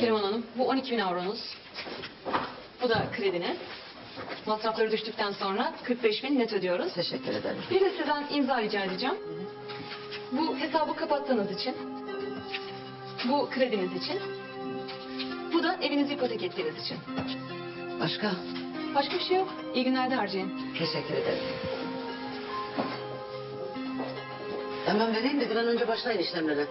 Keriman Hanım bu 12 bin avronuz. Bu da krediniz. Masrafları düştükten sonra 45 bin net ödüyoruz. Teşekkür ederim. Bir de sizden imza rica edeceğim. Bu hesabı kapattığınız için. Bu krediniz için. Bu da evinizi ipotek ettiğiniz için. Başka? Başka bir şey yok. İyi günler de harcayın. Teşekkür ederim. Hemen vereyim de bir an önce başlayın işlemlere.